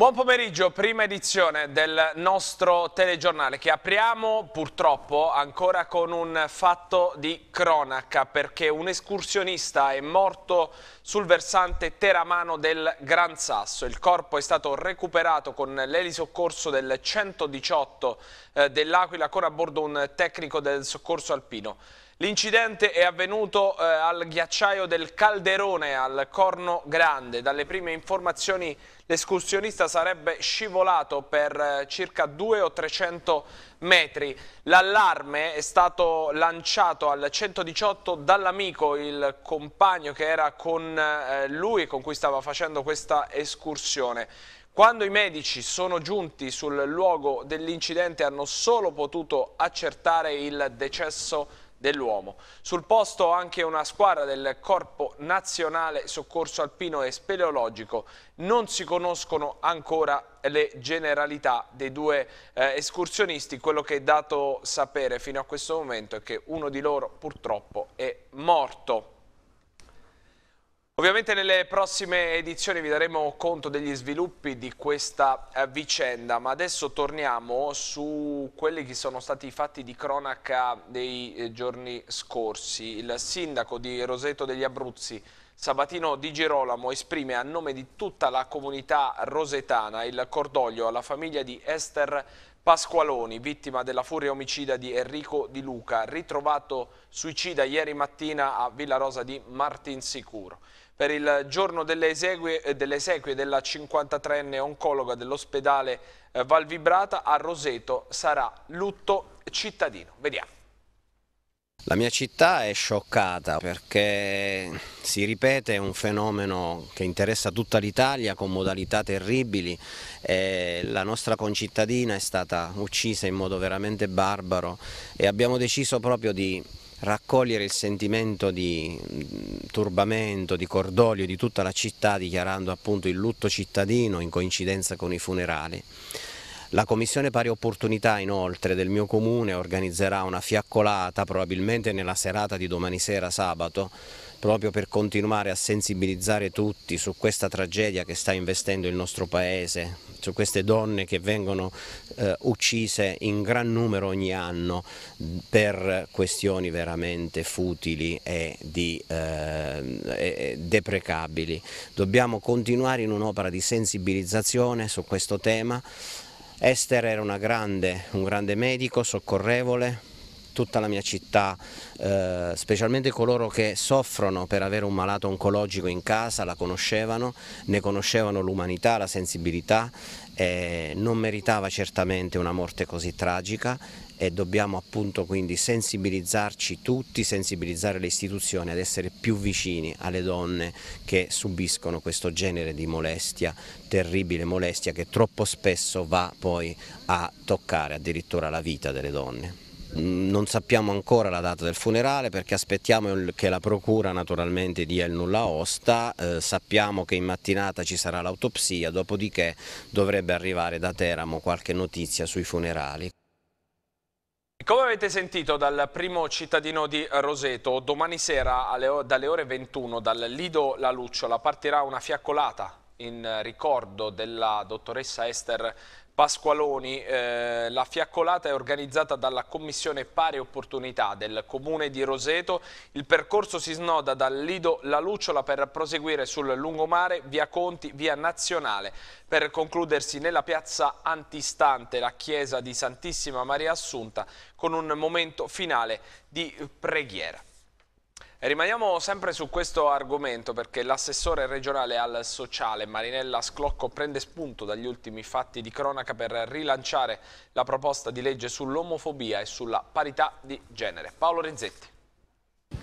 buon pomeriggio, prima edizione del nostro telegiornale che apriamo purtroppo ancora con un fatto di cronaca perché un escursionista è morto sul versante teramano del Gran Sasso. Il corpo è stato recuperato con l'elisoccorso del 118 eh, dell'Aquila con a bordo un tecnico del soccorso alpino. L'incidente è avvenuto eh, al ghiacciaio del Calderone al Corno Grande. Dalle prime informazioni l'escursionista sarebbe scivolato per eh, circa 2 o 300 metri. L'allarme è stato lanciato al 118 dall'amico, il compagno che era con eh, lui, con cui stava facendo questa escursione. Quando i medici sono giunti sul luogo dell'incidente hanno solo potuto accertare il decesso dell'uomo. Sul posto anche una squadra del Corpo Nazionale Soccorso Alpino e Speleologico. Non si conoscono ancora le generalità dei due eh, escursionisti. Quello che è dato sapere fino a questo momento è che uno di loro purtroppo è morto. Ovviamente nelle prossime edizioni vi daremo conto degli sviluppi di questa eh, vicenda, ma adesso torniamo su quelli che sono stati i fatti di cronaca dei eh, giorni scorsi. Il sindaco di Roseto degli Abruzzi, Sabatino Di Girolamo, esprime a nome di tutta la comunità rosetana il cordoglio alla famiglia di Esther Pasqualoni, vittima della furia omicida di Enrico Di Luca, ritrovato suicida ieri mattina a Villa Rosa di Martinsicuro per il giorno delle esequie, eh, delle, esequie della 53enne oncologa dell'ospedale eh, Valvibrata a Roseto sarà lutto cittadino. Vediamo. La mia città è scioccata perché si ripete un fenomeno che interessa tutta l'Italia con modalità terribili. la nostra concittadina è stata uccisa in modo veramente barbaro e abbiamo deciso proprio di raccogliere il sentimento di mm, turbamento, di cordoglio di tutta la città dichiarando appunto il lutto cittadino in coincidenza con i funerali. La Commissione Pari Opportunità inoltre del mio comune organizzerà una fiaccolata probabilmente nella serata di domani sera sabato proprio per continuare a sensibilizzare tutti su questa tragedia che sta investendo il nostro paese, su queste donne che vengono eh, uccise in gran numero ogni anno per questioni veramente futili e, di, eh, deprecabili. Dobbiamo continuare in un'opera di sensibilizzazione su questo tema. Esther era grande, un grande medico, soccorrevole, tutta la mia città, eh, specialmente coloro che soffrono per avere un malato oncologico in casa, la conoscevano, ne conoscevano l'umanità, la sensibilità, eh, non meritava certamente una morte così tragica e dobbiamo appunto quindi sensibilizzarci tutti, sensibilizzare le istituzioni ad essere più vicini alle donne che subiscono questo genere di molestia, terribile molestia che troppo spesso va poi a toccare addirittura la vita delle donne. Non sappiamo ancora la data del funerale perché aspettiamo che la procura naturalmente dia il nulla osta, eh, sappiamo che in mattinata ci sarà l'autopsia, dopodiché dovrebbe arrivare da Teramo qualche notizia sui funerali. Come avete sentito dal primo cittadino di Roseto, domani sera alle, dalle ore 21 dal Lido La Lucciola partirà una fiaccolata in ricordo della dottoressa Esther Pasqualoni, eh, la fiaccolata è organizzata dalla Commissione Pari Opportunità del Comune di Roseto. Il percorso si snoda dal Lido La Lucciola per proseguire sul lungomare, via Conti, via Nazionale, per concludersi nella piazza antistante la chiesa di Santissima Maria Assunta con un momento finale di preghiera. Rimaniamo sempre su questo argomento perché l'assessore regionale al sociale Marinella Sclocco prende spunto dagli ultimi fatti di cronaca per rilanciare la proposta di legge sull'omofobia e sulla parità di genere. Paolo Rizzetti.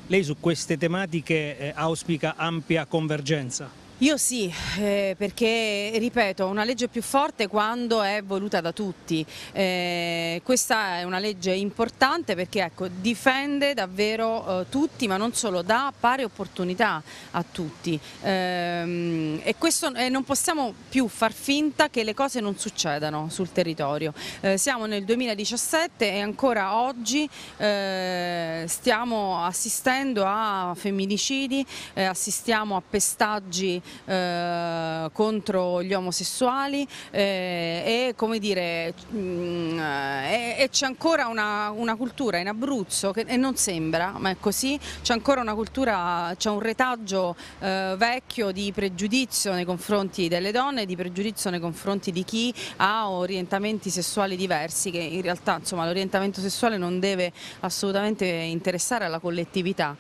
Lei su queste tematiche eh, auspica ampia convergenza? Io sì, eh, perché ripeto, una legge più forte quando è voluta da tutti. Eh, questa è una legge importante perché ecco, difende davvero eh, tutti, ma non solo, dà pari opportunità a tutti. Ehm, e questo, non possiamo più far finta che le cose non succedano sul territorio. Eh, siamo nel 2017 e ancora oggi eh, stiamo assistendo a femminicidi, eh, assistiamo a pestaggi eh, contro gli omosessuali eh, e dire mh, mm, e, e c'è ancora una, una, cultura in Abruzzo che e non sembra ma è così c'è ancora una cultura c'è un retaggio eh, vecchio di pregiudizio nei confronti delle donne di pregiudizio nei confronti di chi ha orientamenti sessuali diversi che in realtà l'orientamento sessuale non deve assolutamente interessare alla collettività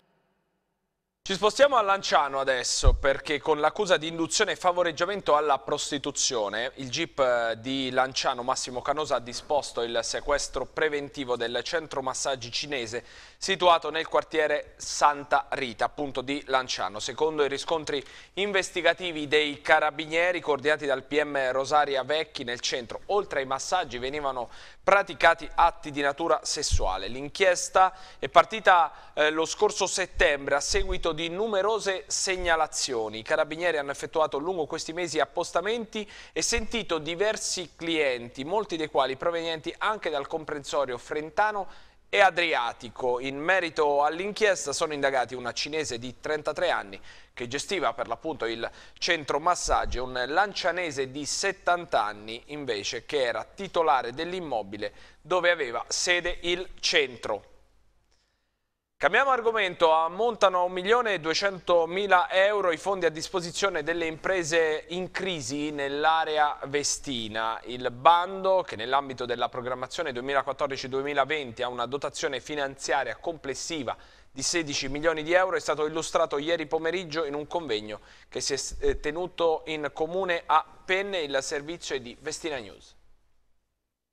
ci spostiamo a Lanciano adesso perché con l'accusa di induzione e favoreggiamento alla prostituzione il GIP eh, di Lanciano Massimo Canosa ha disposto il sequestro preventivo del centro massaggi cinese situato nel quartiere Santa Rita appunto di Lanciano. Secondo i riscontri investigativi dei carabinieri coordinati dal PM Rosaria Vecchi nel centro oltre ai massaggi venivano praticati atti di natura sessuale. L'inchiesta è partita eh, lo scorso settembre a seguito di numerose segnalazioni. I carabinieri hanno effettuato lungo questi mesi appostamenti e sentito diversi clienti, molti dei quali provenienti anche dal comprensorio frentano e Adriatico. In merito all'inchiesta sono indagati una cinese di 33 anni che gestiva per l'appunto il centro massaggio, un lancianese di 70 anni invece che era titolare dell'immobile dove aveva sede il centro. Cambiamo argomento, ammontano a 1.200.000 euro i fondi a disposizione delle imprese in crisi nell'area vestina. Il bando, che nell'ambito della programmazione 2014-2020 ha una dotazione finanziaria complessiva di 16 milioni di euro, è stato illustrato ieri pomeriggio in un convegno che si è eh, tenuto in comune a Penne, il servizio di Vestina News.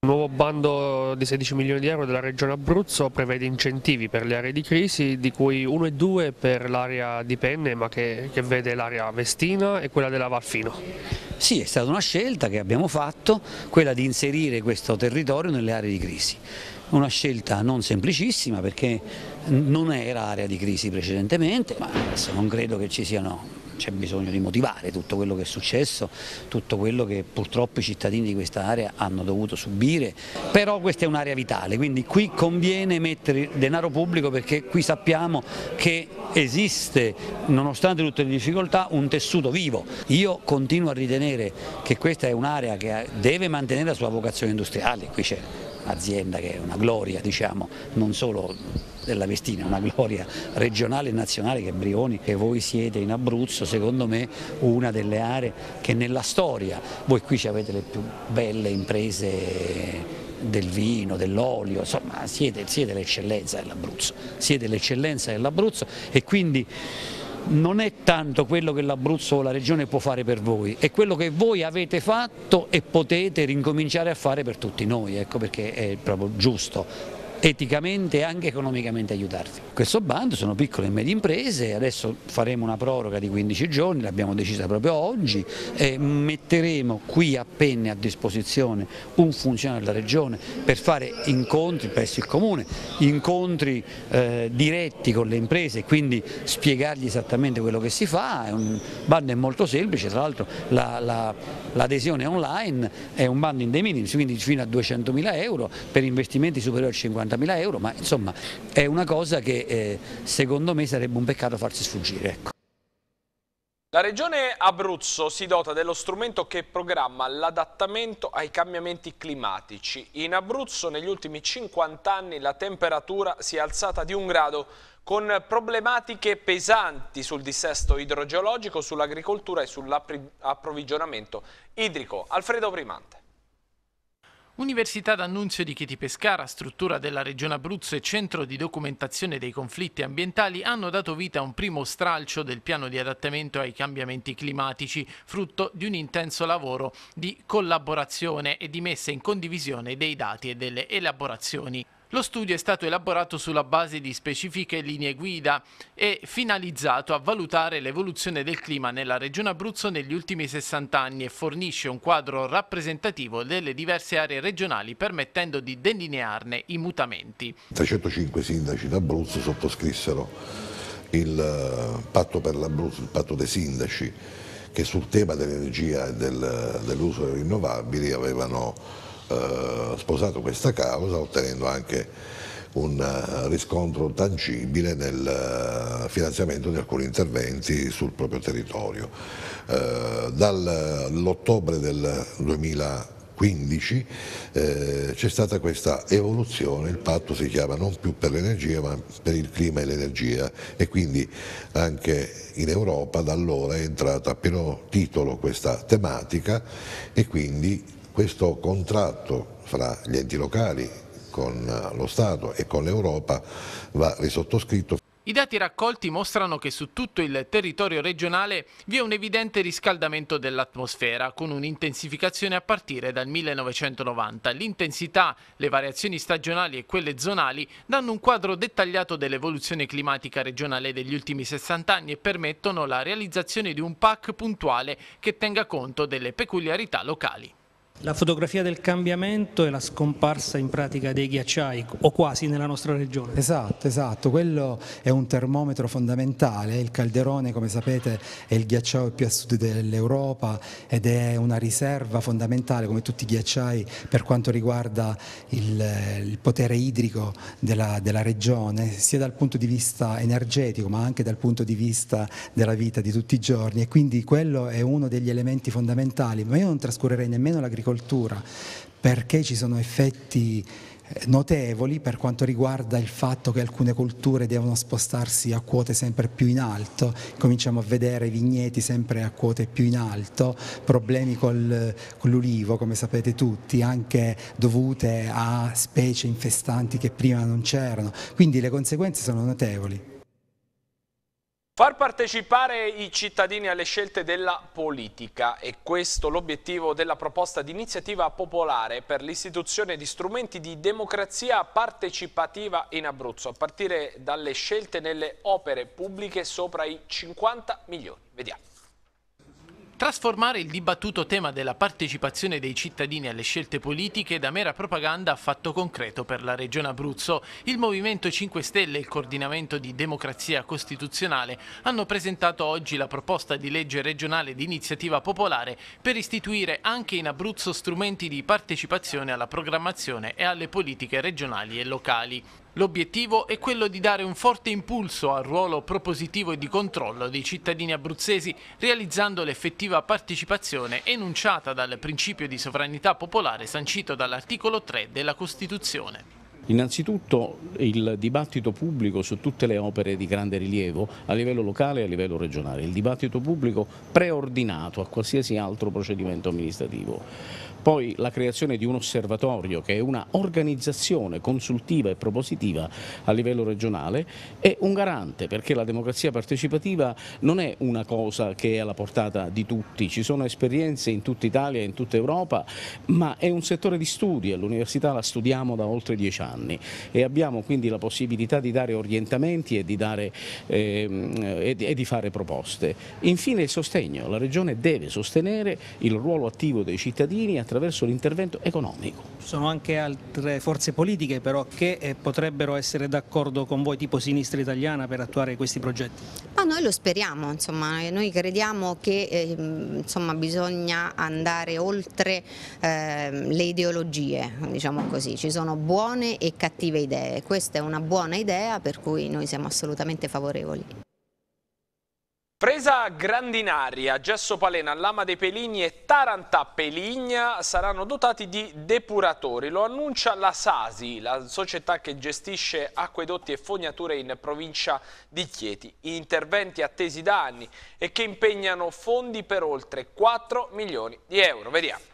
Il nuovo bando di 16 milioni di euro della Regione Abruzzo prevede incentivi per le aree di crisi, di cui uno e due per l'area di Penne, ma che, che vede l'area Vestina e quella della Valfino. Sì, è stata una scelta che abbiamo fatto, quella di inserire questo territorio nelle aree di crisi. Una scelta non semplicissima perché non era area di crisi precedentemente, ma adesso non credo che ci siano c'è bisogno di motivare tutto quello che è successo, tutto quello che purtroppo i cittadini di questa area hanno dovuto subire, però questa è un'area vitale, quindi qui conviene mettere denaro pubblico perché qui sappiamo che esiste, nonostante tutte le difficoltà, un tessuto vivo. Io continuo a ritenere che questa è un'area che deve mantenere la sua vocazione industriale, qui c'è un'azienda che è una gloria, diciamo, non solo della Vestina, una gloria regionale e nazionale che Brioni, che voi siete in Abruzzo, secondo me una delle aree che nella storia, voi qui avete le più belle imprese del vino, dell'olio, insomma siete l'eccellenza dell'Abruzzo, siete l'eccellenza dell'Abruzzo e quindi non è tanto quello che l'Abruzzo o la Regione può fare per voi, è quello che voi avete fatto e potete rincominciare a fare per tutti noi, ecco perché è proprio giusto eticamente e anche economicamente aiutarvi. Questo bando sono piccole e medie imprese, adesso faremo una proroga di 15 giorni, l'abbiamo decisa proprio oggi, metteremo qui a Penne a disposizione un funzionario della Regione per fare incontri presso il Comune, incontri eh, diretti con le imprese e quindi spiegargli esattamente quello che si fa, è un bando è molto semplice, tra l'altro l'adesione la, la, online è un bando in de minimis, quindi fino a 200.000 euro per investimenti superiori a 50 50.000 euro, ma insomma è una cosa che eh, secondo me sarebbe un peccato farsi sfuggire. Ecco. La Regione Abruzzo si dota dello strumento che programma l'adattamento ai cambiamenti climatici. In Abruzzo negli ultimi 50 anni la temperatura si è alzata di un grado con problematiche pesanti sul dissesto idrogeologico, sull'agricoltura e sull'approvvigionamento idrico. Alfredo Primante. Università d'Annunzio di Chieti Pescara, struttura della Regione Abruzzo e centro di documentazione dei conflitti ambientali hanno dato vita a un primo stralcio del piano di adattamento ai cambiamenti climatici, frutto di un intenso lavoro di collaborazione e di messa in condivisione dei dati e delle elaborazioni. Lo studio è stato elaborato sulla base di specifiche linee guida e finalizzato a valutare l'evoluzione del clima nella regione Abruzzo negli ultimi 60 anni e fornisce un quadro rappresentativo delle diverse aree regionali permettendo di delinearne i mutamenti. 305 sindaci d'Abruzzo sottoscrissero il eh, patto per l'Abruzzo, il patto dei sindaci che sul tema dell'energia e del, dell'uso delle rinnovabili avevano eh, sposato questa causa ottenendo anche un eh, riscontro tangibile nel eh, finanziamento di alcuni interventi sul proprio territorio. Eh, Dall'ottobre del 2015 eh, c'è stata questa evoluzione, il patto si chiama non più per l'energia ma per il clima e l'energia e quindi anche in Europa da allora è entrata a pieno titolo questa tematica e quindi questo contratto fra gli enti locali con lo Stato e con l'Europa va risottoscritto. I dati raccolti mostrano che su tutto il territorio regionale vi è un evidente riscaldamento dell'atmosfera, con un'intensificazione a partire dal 1990. L'intensità, le variazioni stagionali e quelle zonali danno un quadro dettagliato dell'evoluzione climatica regionale degli ultimi 60 anni e permettono la realizzazione di un PAC puntuale che tenga conto delle peculiarità locali. La fotografia del cambiamento è la scomparsa in pratica dei ghiacciai o quasi nella nostra regione. Esatto, esatto, quello è un termometro fondamentale, il calderone come sapete è il ghiacciaio più a sud dell'Europa ed è una riserva fondamentale come tutti i ghiacciai per quanto riguarda il, il potere idrico della, della regione, sia dal punto di vista energetico ma anche dal punto di vista della vita di tutti i giorni. E quindi quello è uno degli elementi fondamentali, ma io non trascurerei nemmeno l'agricoltura agricoltura perché ci sono effetti eh, notevoli per quanto riguarda il fatto che alcune colture devono spostarsi a quote sempre più in alto, cominciamo a vedere vigneti sempre a quote più in alto, problemi col, con l'ulivo come sapete tutti, anche dovute a specie infestanti che prima non c'erano, quindi le conseguenze sono notevoli. Far partecipare i cittadini alle scelte della politica è questo l'obiettivo della proposta di iniziativa popolare per l'istituzione di strumenti di democrazia partecipativa in Abruzzo, a partire dalle scelte nelle opere pubbliche sopra i 50 milioni. Vediamo. Trasformare il dibattuto tema della partecipazione dei cittadini alle scelte politiche da mera propaganda a fatto concreto per la Regione Abruzzo. Il Movimento 5 Stelle e il Coordinamento di Democrazia Costituzionale hanno presentato oggi la proposta di legge regionale di iniziativa popolare per istituire anche in Abruzzo strumenti di partecipazione alla programmazione e alle politiche regionali e locali. L'obiettivo è quello di dare un forte impulso al ruolo propositivo e di controllo dei cittadini abruzzesi, realizzando l'effettiva partecipazione enunciata dal principio di sovranità popolare sancito dall'articolo 3 della Costituzione. Innanzitutto il dibattito pubblico su tutte le opere di grande rilievo a livello locale e a livello regionale, il dibattito pubblico preordinato a qualsiasi altro procedimento amministrativo. Poi la creazione di un osservatorio che è una organizzazione consultiva e propositiva a livello regionale è un garante perché la democrazia partecipativa non è una cosa che è alla portata di tutti, ci sono esperienze in tutta Italia e in tutta Europa, ma è un settore di studi, all'università la studiamo da oltre dieci anni e abbiamo quindi la possibilità di dare orientamenti e di, dare, eh, e di fare proposte. Infine il sostegno, la Regione deve sostenere il ruolo attivo dei cittadini attraverso attraverso l'intervento economico. Ci sono anche altre forze politiche però che eh, potrebbero essere d'accordo con voi tipo sinistra italiana per attuare questi progetti? Ma noi lo speriamo, insomma, noi crediamo che eh, insomma, bisogna andare oltre eh, le ideologie, diciamo così, ci sono buone e cattive idee, questa è una buona idea per cui noi siamo assolutamente favorevoli. Presa Grandinaria, Gesso Palena, Lama dei Peligni e Tarantà Peligna saranno dotati di depuratori. Lo annuncia la Sasi, la società che gestisce acquedotti e fognature in provincia di Chieti. Interventi attesi da anni e che impegnano fondi per oltre 4 milioni di euro. Vediamo.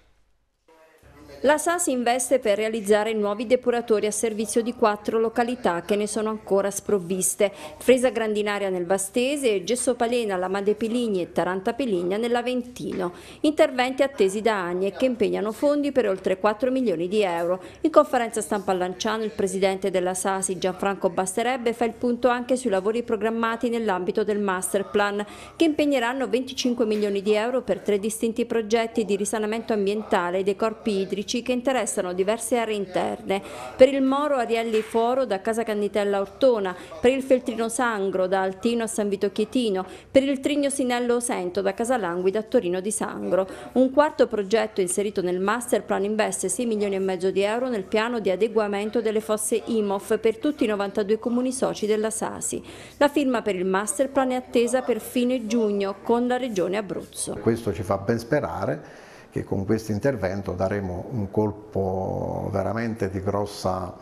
La SAS investe per realizzare nuovi depuratori a servizio di quattro località che ne sono ancora sprovviste, Fresa Grandinaria nel Vastese, Gesso Palena, Lamade Piligni e Taranta Peligna nell'Aventino. Interventi attesi da anni e che impegnano fondi per oltre 4 milioni di euro. In conferenza stampa a Lanciano il presidente della SASI Gianfranco Basterebbe fa il punto anche sui lavori programmati nell'ambito del master plan che impegneranno 25 milioni di euro per tre distinti progetti di risanamento ambientale dei corpi idrici scappatici che interessano diverse aree interne. Per il Moro Arielli Foro da Casa Cannitella Ortona, per il Feltrino Sangro da Altino a San Vito Chietino, per il Trigno Sinello Osento da Casalanguida a Torino di Sangro. Un quarto progetto inserito nel master plan investe 6 milioni e mezzo di euro nel piano di adeguamento delle fosse IMOF per tutti i 92 comuni soci della Sasi. La firma per il master plan è attesa per fine giugno con la Regione Abruzzo. Questo ci fa ben sperare che con questo intervento daremo un colpo veramente di, grossa,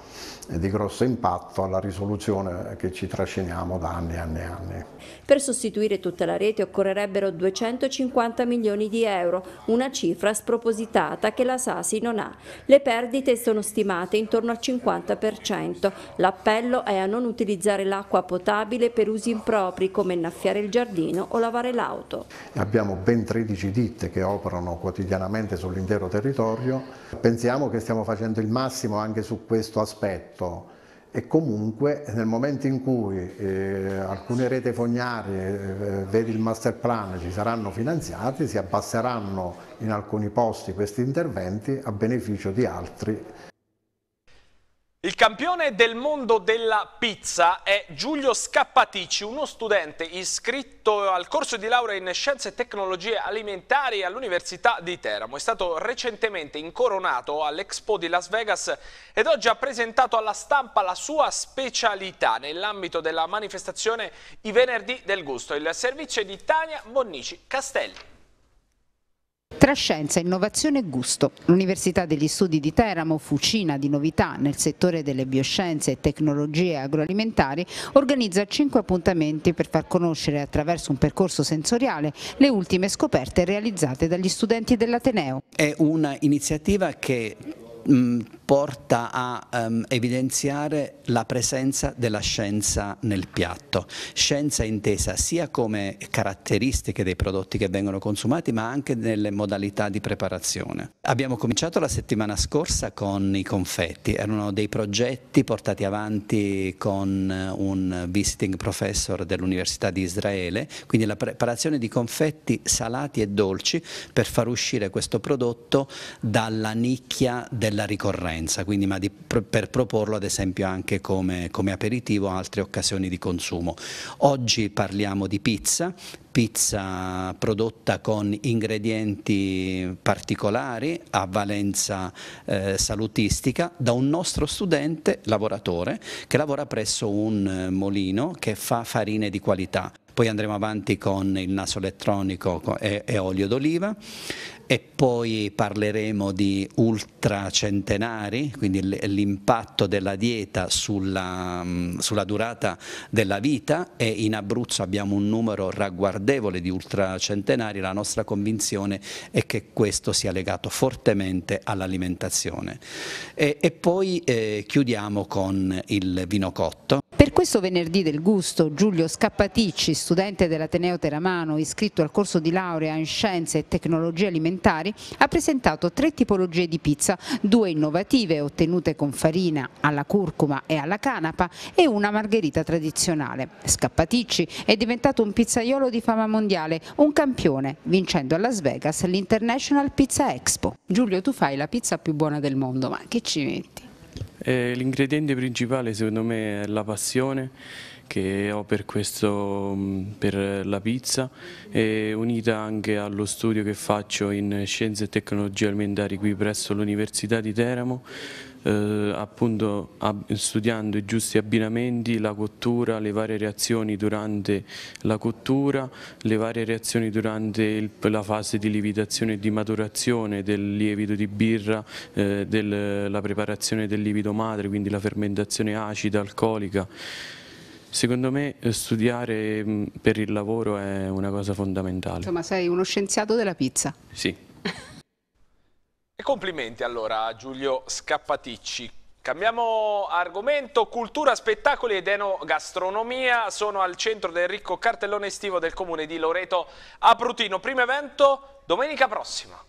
di grosso impatto alla risoluzione che ci trasciniamo da anni e anni e anni. Per sostituire tutta la rete occorrerebbero 250 milioni di euro, una cifra spropositata che la Sasi non ha. Le perdite sono stimate intorno al 50%. L'appello è a non utilizzare l'acqua potabile per usi impropri come innaffiare il giardino o lavare l'auto. Abbiamo ben 13 ditte che operano quotidianamente sull'intero territorio. Pensiamo che stiamo facendo il massimo anche su questo aspetto e comunque nel momento in cui eh, alcune rete fognarie, eh, vedi il master plan, ci saranno finanziati, si abbasseranno in alcuni posti questi interventi a beneficio di altri il campione del mondo della pizza è Giulio Scappatici, uno studente iscritto al corso di laurea in Scienze e Tecnologie Alimentari all'Università di Teramo. È stato recentemente incoronato all'Expo di Las Vegas ed oggi ha presentato alla stampa la sua specialità nell'ambito della manifestazione I Venerdì del Gusto. Il servizio di Tania Bonnici Castelli. Tra scienza, innovazione e gusto, l'Università degli Studi di Teramo, fucina di novità nel settore delle bioscienze e tecnologie agroalimentari, organizza cinque appuntamenti per far conoscere attraverso un percorso sensoriale le ultime scoperte realizzate dagli studenti dell'Ateneo. È un'iniziativa che mh, porta a um, evidenziare la presenza della scienza nel piatto, scienza intesa sia come caratteristiche dei prodotti che vengono consumati ma anche nelle modalità di preparazione. Abbiamo cominciato la settimana scorsa con i confetti, erano dei progetti portati avanti con un visiting professor dell'Università di Israele, quindi la preparazione di confetti salati e dolci per far uscire questo prodotto dalla nicchia della ricorrenza frequenza, quindi, ma di, per proporlo ad esempio anche come, come aperitivo a altre occasioni di consumo. Oggi parliamo di pizza, pizza prodotta con ingredienti particolari a valenza eh, salutistica da un nostro studente lavoratore che lavora presso un molino che fa farine di qualità. Poi andremo avanti con il naso elettronico e, e olio d'oliva e poi parleremo di ultracentenari, quindi l'impatto della dieta sulla, mm, sulla, durata della vita e in Abruzzo abbiamo un numero ragguardevole di ultracentenari, la nostra convinzione è che questo sia legato fortemente all'alimentazione. E, e, poi eh, chiudiamo con il vino cotto. Per questo venerdì del gusto Giulio Scappaticci, studente dell'Ateneo Teramano iscritto al corso di laurea in Scienze e Tecnologie Alimentari, ha presentato tre tipologie di pizza, due innovative ottenute con farina alla curcuma e alla canapa e una margherita tradizionale. Scappaticci è diventato un pizzaiolo di fama mondiale, un campione, vincendo a Las Vegas l'International Pizza Expo. Giulio, tu fai la pizza più buona del mondo, ma che ci metti? Eh, l'ingrediente principale secondo me è la passione che ho per, questo, mm, per la pizza. E unita anche allo studio che faccio in scienze e tecnologie alimentari qui presso l'Università di Teramo eh, appunto studiando i giusti abbinamenti, la cottura, le varie reazioni durante la cottura, le varie reazioni durante il, la fase di lievitazione e di maturazione del lievito di birra, eh, della preparazione del lievito madre, quindi la fermentazione acida, alcolica. Secondo me eh, studiare per il lavoro è una cosa fondamentale. Insomma sei uno scienziato della pizza. Sì. E complimenti allora a Giulio Scappaticci. Cambiamo argomento, cultura, spettacoli ed enogastronomia sono al centro del ricco cartellone estivo del comune di Loreto a Prutino. Primo evento domenica prossima.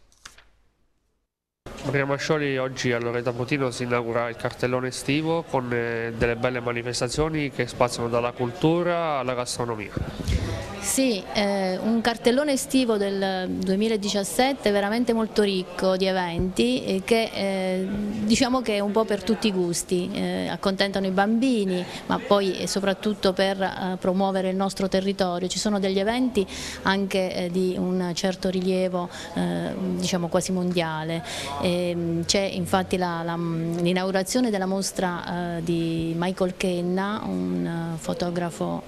Maria Mascioli oggi a Loreto Prutino si inaugura il cartellone estivo con eh, delle belle manifestazioni che spaziano dalla cultura alla gastronomia. Sì, eh, un cartellone estivo del 2017 veramente molto ricco di eventi eh, che eh, diciamo che è un po' per tutti i gusti, eh, accontentano i bambini ma poi soprattutto per eh, promuovere il nostro territorio. Ci sono degli eventi anche eh, di un certo rilievo diciamo quasi mondiale. Ehm, c'è infatti l'inaugurazione della mostra di Michael Kenna, un fotografo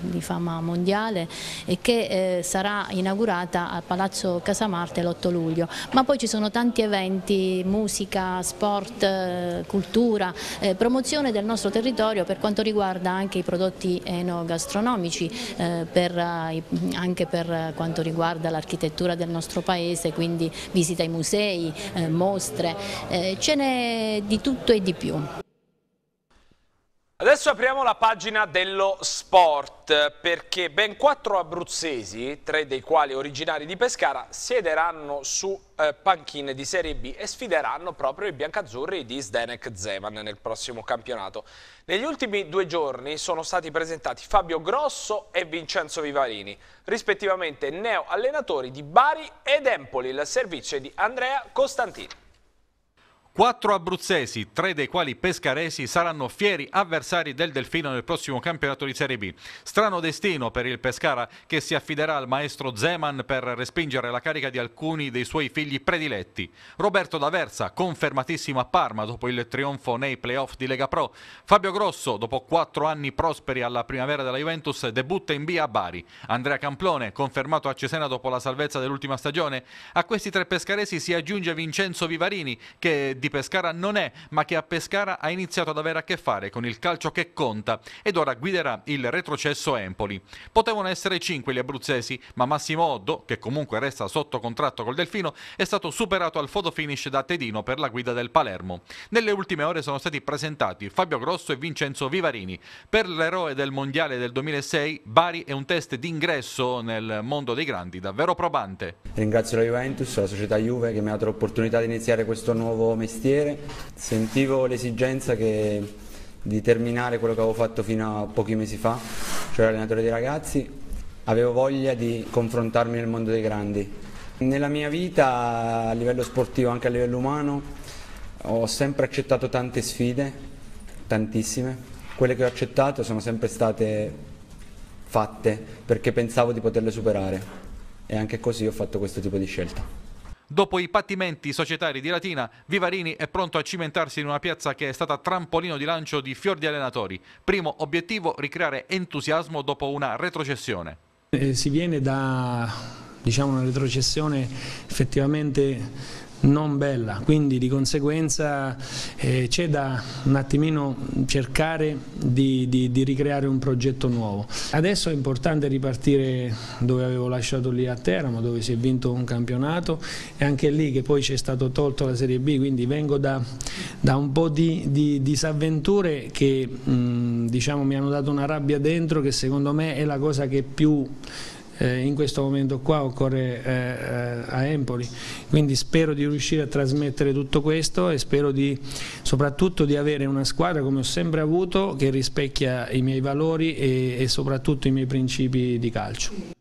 di fama mondiale e che eh, sarà inaugurata al Palazzo Casamarte l'8 luglio. Ma poi ci sono tanti eventi, musica, sport, eh, cultura, eh, promozione del nostro territorio per quanto riguarda anche i prodotti enogastronomici, eh, per, eh, anche per quanto riguarda l'architettura del nostro paese, quindi visita ai musei, eh, mostre, ce n'è di tutto e di più. Adesso apriamo la pagina dello sport perché ben quattro abruzzesi, tre dei quali originari di Pescara, siederanno su eh, panchine di Serie B e sfideranno proprio i biancazzurri di Zdenek Zeman nel prossimo campionato. Negli ultimi due giorni sono stati presentati Fabio Grosso e Vincenzo Vivarini, rispettivamente neo allenatori di Bari ed Empoli, il servizio di Andrea Costantini. Quattro abruzzesi, tre dei quali pescaresi, saranno fieri avversari del Delfino nel prossimo campionato di Serie B. Strano destino per il Pescara che si affiderà al maestro Zeman per respingere la carica di alcuni dei suoi figli prediletti. Roberto D'Aversa, confermatissimo a Parma dopo il trionfo nei playoff di Lega Pro. Fabio Grosso, dopo quattro anni prosperi alla primavera della Juventus, debutta in B a Bari. Andrea Camplone, confermato a Cesena dopo la salvezza dell'ultima stagione. A questi tre pescaresi si aggiunge Vincenzo Vivarini che di Pescara non è, ma che a Pescara ha iniziato ad avere a che fare con il calcio che conta ed ora guiderà il retrocesso Empoli. Potevano essere cinque gli abruzzesi, ma Massimo Oddo, che comunque resta sotto contratto col Delfino, è stato superato al photo finish da Tedino per la guida del Palermo. Nelle ultime ore sono stati presentati Fabio Grosso e Vincenzo Vivarini. Per l'eroe del Mondiale del 2006, Bari è un test d'ingresso nel mondo dei grandi davvero probante. Ringrazio la Juventus, la società Juve che mi ha dato l'opportunità di iniziare questo nuovo mestiere mestiere, sentivo l'esigenza di terminare quello che avevo fatto fino a pochi mesi fa, cioè allenatore dei ragazzi, avevo voglia di confrontarmi nel mondo dei grandi. Nella mia vita, a livello sportivo, anche a livello umano, ho sempre accettato tante sfide, tantissime. Quelle che ho accettato sono sempre state fatte perché pensavo di poterle superare e anche così ho fatto questo tipo di scelta. Dopo i pattimenti societari di Latina, Vivarini è pronto a cimentarsi in una piazza che è stata trampolino di lancio di fior di allenatori. Primo obiettivo, ricreare entusiasmo dopo una retrocessione. Eh, si viene da diciamo, una retrocessione effettivamente non bella, quindi di conseguenza eh, c'è da un attimino cercare di, di, di, ricreare un progetto nuovo. Adesso è importante ripartire dove avevo lasciato lì a Teramo, dove si è vinto un campionato. E anche lì che poi ci è stato tolto la Serie B, quindi vengo da, da un po' di, di disavventure che mh, diciamo, mi hanno dato una rabbia dentro che secondo me è la cosa che più eh, in questo momento qua occorre eh, eh, a Empoli, quindi spero di riuscire a trasmettere tutto questo e spero di, soprattutto di avere una squadra come ho sempre avuto che rispecchia i miei valori e, e soprattutto i miei principi di calcio.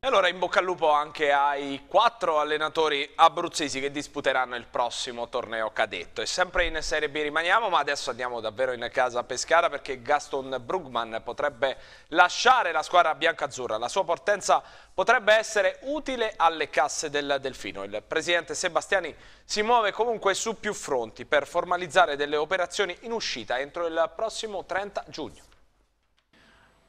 E allora in bocca al lupo anche ai quattro allenatori abruzzesi che disputeranno il prossimo torneo cadetto. E sempre in Serie B rimaniamo, ma adesso andiamo davvero in casa a Pescara perché Gaston Brugman potrebbe lasciare la squadra bianca-azzurra. La sua portenza potrebbe essere utile alle casse del Delfino. Il presidente Sebastiani si muove comunque su più fronti per formalizzare delle operazioni in uscita entro il prossimo 30 giugno.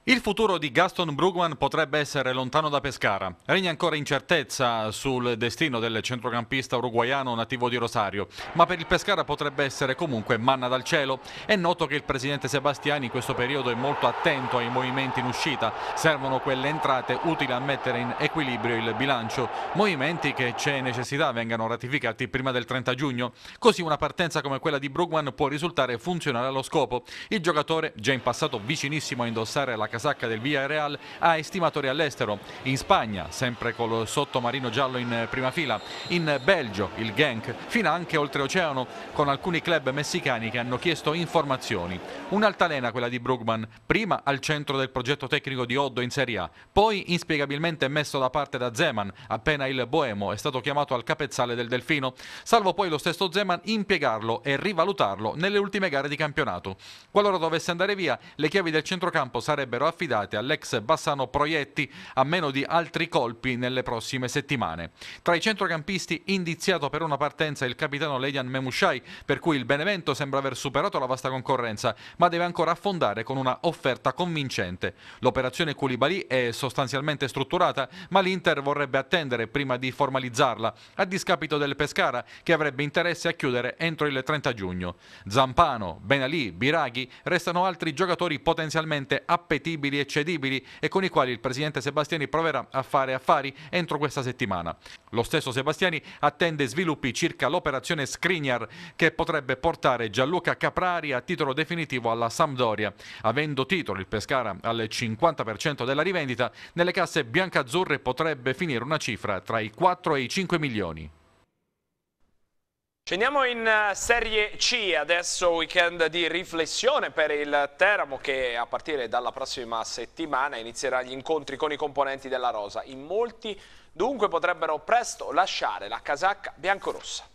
Il futuro di Gaston Brugman potrebbe essere lontano da Pescara. Regna ancora incertezza sul destino del centrocampista uruguaiano nativo di Rosario, ma per il Pescara potrebbe essere comunque manna dal cielo. È noto che il presidente Sebastiani in questo periodo è molto attento ai movimenti in uscita. Servono quelle entrate utili a mettere in equilibrio il bilancio, movimenti che c'è necessità vengano ratificati prima del 30 giugno. Così una partenza come quella di Brugman può risultare funzionale allo scopo. Il giocatore, già in passato vicinissimo a indossare la casacca casacca del Villarreal ha estimatori all'estero, in Spagna, sempre col sottomarino giallo in prima fila, in Belgio, il Genk, fino anche oltreoceano, con alcuni club messicani che hanno chiesto informazioni. Un'altalena quella di Brugman, prima al centro del progetto tecnico di Oddo in Serie A, poi inspiegabilmente messo da parte da Zeman, appena il Boemo è stato chiamato al capezzale del Delfino, salvo poi lo stesso Zeman impiegarlo e rivalutarlo nelle ultime gare di campionato. Qualora dovesse andare via, le chiavi del centrocampo sarebbero affidate all'ex Bassano Proietti a meno di altri colpi nelle prossime settimane. Tra i centrocampisti indiziato per una partenza il capitano Leian Memushai, per cui il Benevento sembra aver superato la vasta concorrenza, ma deve ancora affondare con una offerta convincente. L'operazione Koulibaly è sostanzialmente strutturata, ma l'Inter vorrebbe attendere prima di formalizzarla, a discapito del Pescara, che avrebbe interesse a chiudere entro il 30 giugno. Zampano, Benalì, Biraghi restano altri giocatori potenzialmente appetibili e cedibili e con i quali il presidente Sebastiani proverà a fare affari entro questa settimana. Lo stesso Sebastiani attende sviluppi circa l'operazione Skriniar che potrebbe portare Gianluca Caprari a titolo definitivo alla Sampdoria. Avendo titolo il Pescara al 50% della rivendita, nelle casse biancazzurre potrebbe finire una cifra tra i 4 e i 5 milioni. Scendiamo in eh, Serie C, adesso weekend di riflessione per il Teramo che a partire dalla prossima settimana inizierà gli incontri con i componenti della Rosa. In molti dunque potrebbero presto lasciare la casacca biancorossa.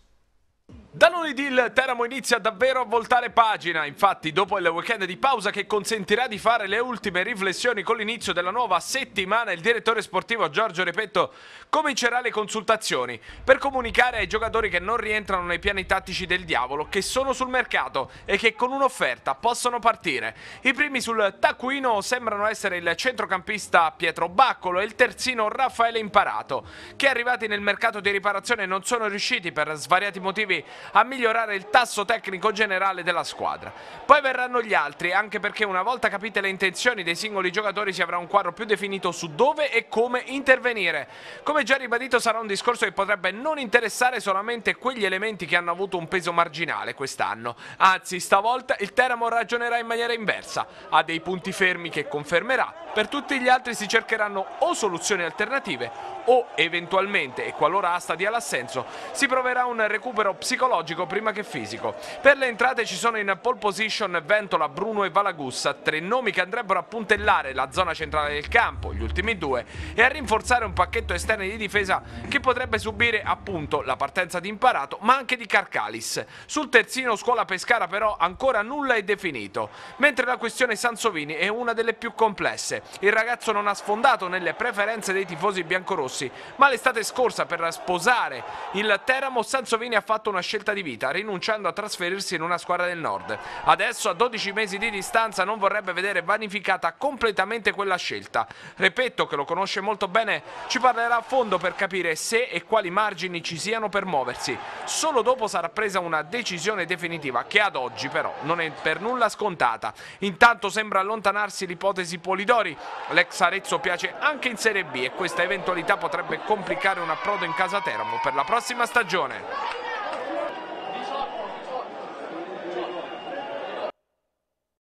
Da lunedì il Teramo inizia davvero a voltare pagina, infatti dopo il weekend di pausa che consentirà di fare le ultime riflessioni con l'inizio della nuova settimana, il direttore sportivo Giorgio Repetto comincerà le consultazioni per comunicare ai giocatori che non rientrano nei piani tattici del diavolo, che sono sul mercato e che con un'offerta possono partire. I primi sul taccuino sembrano essere il centrocampista Pietro Baccolo e il terzino Raffaele Imparato, che arrivati nel mercato di riparazione non sono riusciti per svariati motivi a migliorare il tasso tecnico generale della squadra. Poi verranno gli altri, anche perché una volta capite le intenzioni dei singoli giocatori si avrà un quadro più definito su dove e come intervenire. Come già ribadito sarà un discorso che potrebbe non interessare solamente quegli elementi che hanno avuto un peso marginale quest'anno, anzi stavolta il Teramo ragionerà in maniera inversa, ha dei punti fermi che confermerà, per tutti gli altri si cercheranno o soluzioni alternative o eventualmente, e qualora Asta dia l'assenso, si proverà un recupero psicologico prima che fisico. Per le entrate ci sono in pole position Ventola, Bruno e Valagussa, tre nomi che andrebbero a puntellare la zona centrale del campo, gli ultimi due, e a rinforzare un pacchetto esterno di difesa che potrebbe subire appunto la partenza di Imparato, ma anche di Carcalis. Sul terzino Scuola Pescara però ancora nulla è definito, mentre la questione Sansovini è una delle più complesse. Il ragazzo non ha sfondato nelle preferenze dei tifosi biancorossi Rossi, ma l'estate scorsa per sposare il Teramo Sansovini ha fatto una scelta di vita, rinunciando a trasferirsi in una squadra del nord. Adesso a 12 mesi di distanza non vorrebbe vedere vanificata completamente quella scelta. Repetto che lo conosce molto bene, ci parlerà a fondo per capire se e quali margini ci siano per muoversi. Solo dopo sarà presa una decisione definitiva che ad oggi però non è per nulla scontata. Intanto sembra allontanarsi l'ipotesi Polidori, l'ex Arezzo piace anche in Serie B e questa eventualità potrebbe complicare un approdo in casa Teramo per la prossima stagione.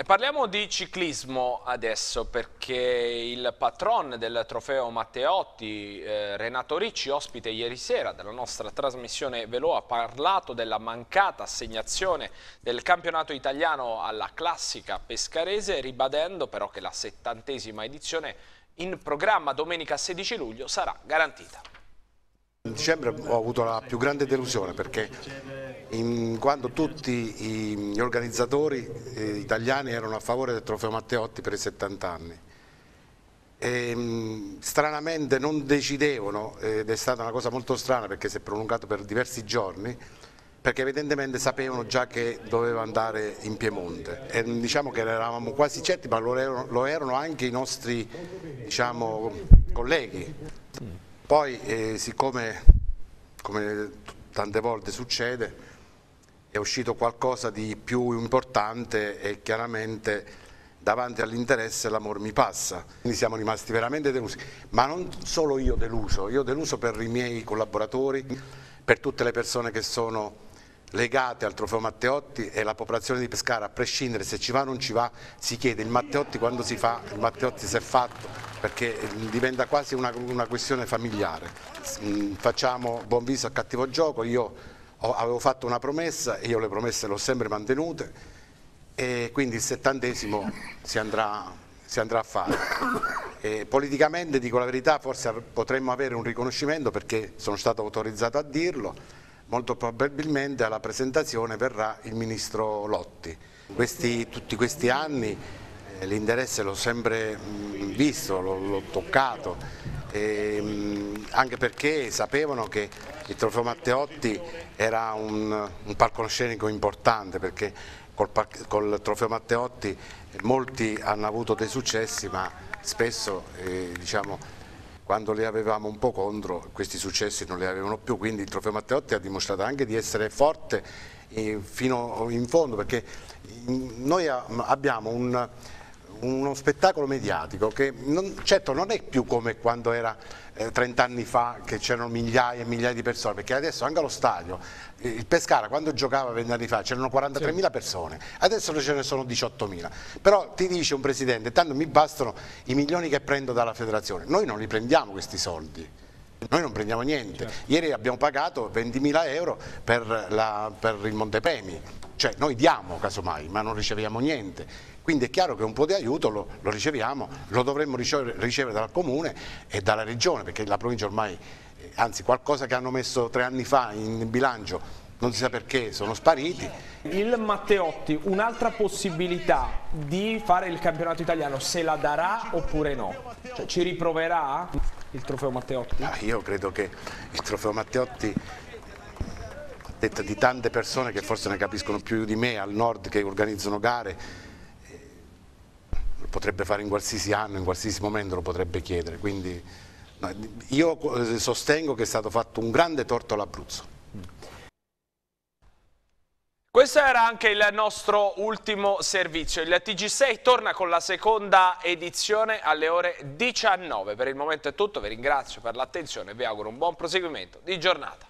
Parliamo di ciclismo adesso perché il patron del trofeo Matteotti, eh, Renato Ricci, ospite ieri sera della nostra trasmissione Velo, ha parlato della mancata assegnazione del campionato italiano alla classica pescarese, ribadendo però che la settantesima edizione in programma domenica 16 luglio sarà garantita. In dicembre ho avuto la più grande delusione perché in, quando tutti gli organizzatori eh, italiani erano a favore del trofeo Matteotti per i 70 anni. E, mh, stranamente non decidevano, ed è stata una cosa molto strana perché si è prolungato per diversi giorni, perché evidentemente sapevano già che doveva andare in Piemonte e diciamo che eravamo quasi certi, ma lo erano, lo erano anche i nostri diciamo, colleghi. Poi eh, siccome, come tante volte succede, è uscito qualcosa di più importante e chiaramente davanti all'interesse l'amor mi passa. Quindi siamo rimasti veramente delusi, ma non solo io deluso, io deluso per i miei collaboratori, per tutte le persone che sono legate al trofeo Matteotti e la popolazione di Pescara, a prescindere se ci va o non ci va, si chiede il Matteotti quando si fa, il Matteotti si è fatto, perché diventa quasi una, una questione familiare. Mm, facciamo buon viso a cattivo gioco, io avevo fatto una promessa e io le promesse le ho sempre mantenute e quindi il settantesimo si andrà, si andrà a fare. E politicamente, dico la verità, forse potremmo avere un riconoscimento perché sono stato autorizzato a dirlo, molto probabilmente alla presentazione verrà il Ministro Lotti. Questi, tutti questi anni eh, l'interesse l'ho sempre mh, visto, l'ho toccato, e, mh, anche perché sapevano che il trofeo Matteotti era un, un palcoscenico importante perché col, col, trofeo Matteotti molti hanno avuto dei successi ma spesso eh, diciamo, quando li avevamo un po' contro questi successi non li avevano più, quindi il trofeo Matteotti ha dimostrato anche di essere forte eh, fino in fondo perché noi abbiamo un, uno spettacolo mediatico che non, certo non è più come quando era eh, 30 anni fa che c'erano migliaia e migliaia di persone, perché adesso anche allo stadio, eh, il Pescara quando giocava 20 anni fa c'erano 43.000 sì. persone, adesso ce ne sono 18.000, però ti dice un presidente, tanto mi bastano i milioni che prendo dalla federazione, noi non li prendiamo questi soldi, noi non prendiamo niente. Certo. Ieri abbiamo pagato 20.000 euro per, la, per, il Montepemi, cioè noi diamo casomai, ma non riceviamo niente. Quindi è chiaro che un po' di aiuto lo, lo riceviamo, lo dovremmo ricevere, ricevere, dal Comune e dalla Regione, perché la provincia ormai, eh, anzi qualcosa che hanno messo tre anni fa in bilancio, non si sa perché, sono spariti. Il Matteotti, un'altra possibilità di fare il campionato italiano, se la darà oppure no? Cioè, ci riproverà il trofeo Matteotti? Ah, io credo che il trofeo Matteotti detta di tante persone che forse ne capiscono più di me al nord che organizzano gare potrebbe fare in qualsiasi anno, in qualsiasi momento lo potrebbe chiedere, quindi no, io eh, sostengo che è stato fatto un grande torto all'Abruzzo. Questo era anche il nostro ultimo servizio. Il TG6 torna con la seconda edizione alle ore 19. Per il momento è tutto, vi ringrazio per l'attenzione e vi auguro un buon proseguimento di giornata.